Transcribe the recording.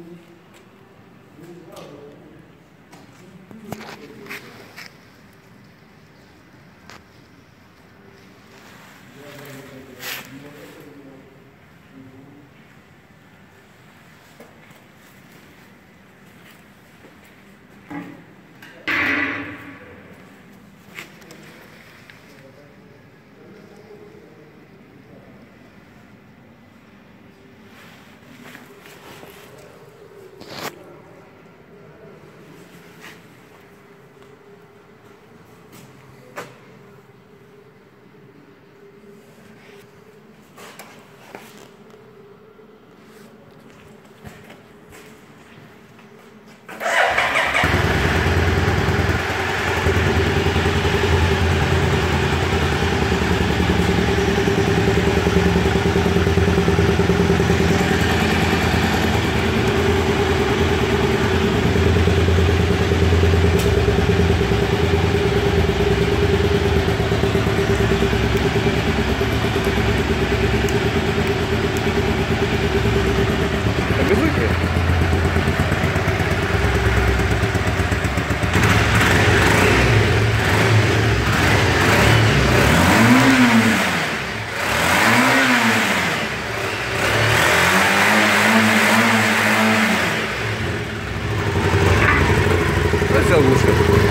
Mm-hmm. лучше.